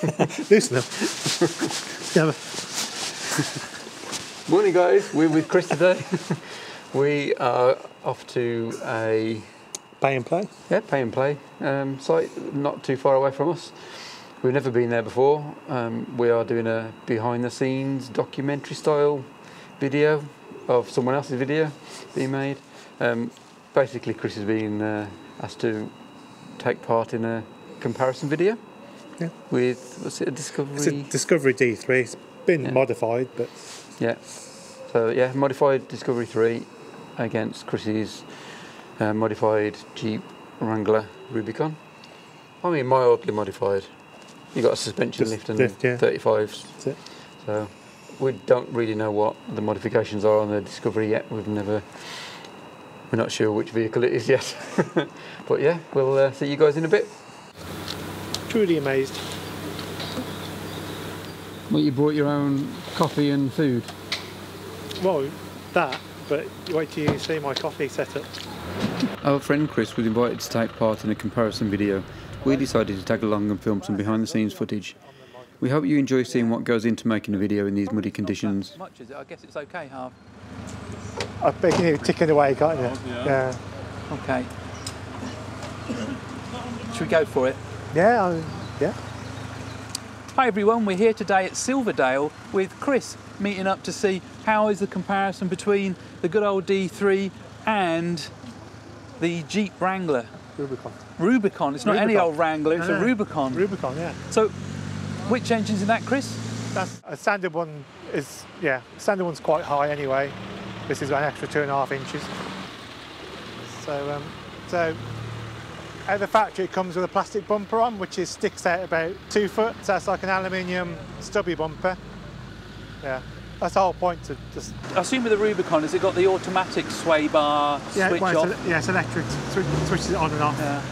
Loosen yeah, Morning, guys. We're with Chris today. we are off to a pay and play. yeah pay and play um, site not too far away from us. We've never been there before. Um, we are doing a behind the scenes documentary style video of someone else's video being made. Um, basically, Chris has been uh, asked to take part in a comparison video Yeah. with what's it a Discovery? It's a Discovery D3. It's been Yeah. modified, but Yeah. So yeah, modified Discovery 3 against Chris's uh, modified Jeep Wrangler Rubicon. I mean, mildly modified. You got a suspension Just lift and lift, yeah. 35s. that's it. So we don't really know what the modifications are on the Discovery yet. We've never. We're not sure which vehicle it is yet. but yeah, we'll uh, see you guys in a bit. Truly amazed. Well, you brought your own coffee and food. Well, that, but wait till you see my coffee setup. Our friend Chris was invited to take part in a comparison video. We decided to tag along and film some behind the scenes footage. We hope you enjoy seeing what goes into making a video in these muddy conditions. Much is it? I guess it's okay, half. I've been you ticking away, can't you? Yeah. Okay. Should we go for it? Yeah, I, yeah. Hi everyone, we're here today at Silverdale with Chris, meeting up to see how is the comparison between the good old D3 and the Jeep Wrangler. Rubicon. Rubicon, it's not any old Wrangler, it's No, a. Rubicon. Rubicon, yeah. so, which engine's in that, Chris? That's a standard one is yeah. Standard one's quite high anyway. This is an extra two and a half inches. So um, so at the factory it comes with a plastic bumper on, which is sticks out about two foot. So that's like an aluminium stubby bumper. Yeah, that's the whole point to just I assume with the Rubicon, has it got the automatic sway bar yeah, switch well, off? it's, yeah, it's electric. Switch, switches it on and off. Yeah.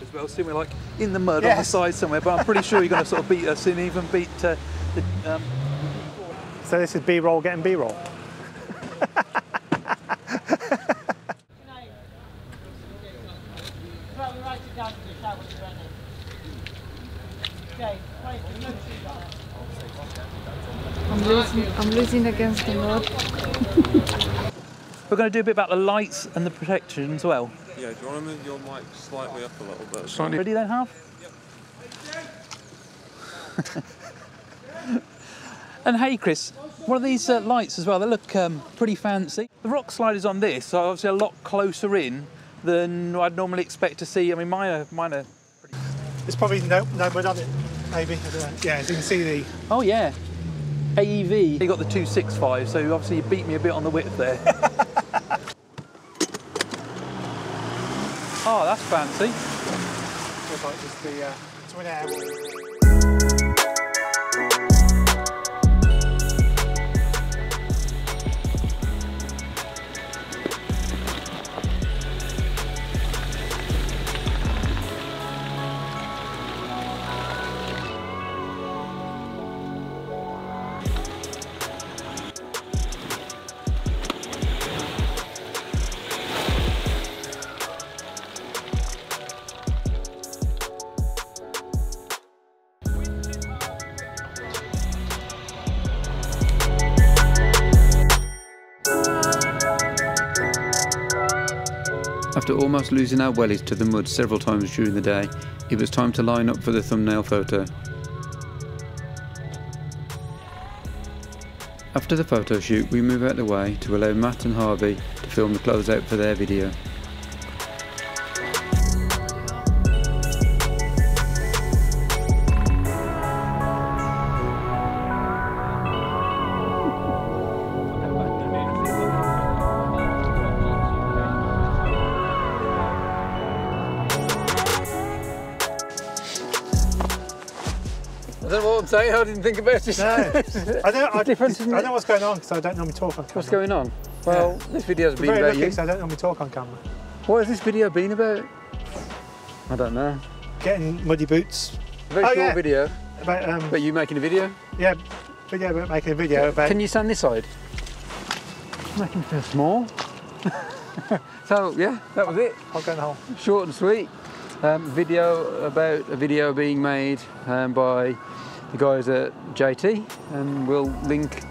As well, seeing we're like in the mud on the side somewhere, but I'm pretty sure you're going to sort of beat us and even beat uh, the. Um, So this is B-roll getting B-roll. I'm losing, I'm losing against the Lord. we're going to do a bit about the lights and the protection as well. Yeah, do you want to move your mic slightly up a little bit? Slightly. Ready then, half? and hey, Chris, one of these uh, lights as well? They look um, pretty fancy. The rock sliders on this are obviously a lot closer in than I'd normally expect to see. I mean, mine are, mine are There's probably no no mud on it. Maybe. I don't know. Yeah, as you can see the Oh yeah, AEV. You got the 265, so obviously you beat me a bit on the width there. oh, that's fancy. looks like just the uh, twin air. After almost losing our wellies to the mud several times during the day, it was time to line up for the thumbnail photo. After the photo shoot, we move out the way to allow Matt and Harvey to film the closeout for their video. I don't know what I'm saying. I didn't think about it. I don't. I, different, isn't I it? know what's going on because I don't normally talk on camera. What's going on? Well, this video's been about lucky you. 'cause I don't normally talk on camera. What has this video been about? I don't know. Getting muddy boots. A very Oh, short yeah. video, About um, but you making a video. yeah, video about making a video about. Can you stand this side? Making me feel small. So yeah, that was it. I'll go in the hole. Short and sweet. Um, video about a video being made um, by the guys at JT, and we'll link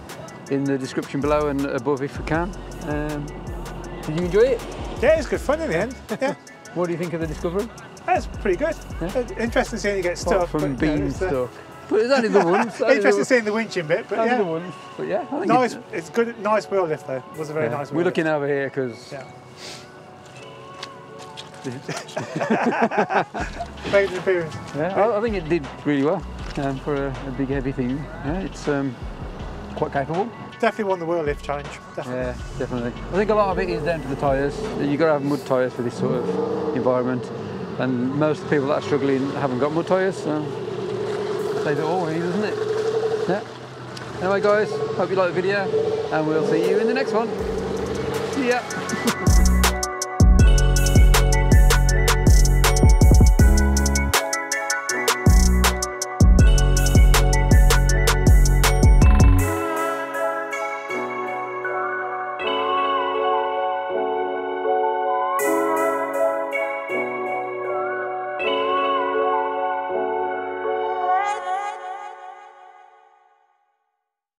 in the description below and above if we can. Um, did you enjoy it? Yeah, it's good fun in the end. Yeah, What do you think of the discovery? that's pretty good. Yeah. Interesting seeing you get Apart stuck. from being it's, uh, stuck. But it's only the ones. Interesting the, seeing the winching bit, but only the yeah. ones. But yeah, I think Nice, it's- it's good, nice wheel lift though. It was a very yeah. nice wheel We're looking lift. over here because Yeah. Yeah, I, I think it did really well um, for a, a big heavy thing. Yeah, it's um, quite capable. Definitely won the wheel lift challenge. Definitely. Yeah, definitely. I think a lot of it is down to the tyres. You've got to have mud tyres for this sort of environment. And most people that are struggling haven't got mud tyres, so says it all really, doesn't it? Yeah. Anyway guys, hope you like the video and we'll see you in the next one. See ya.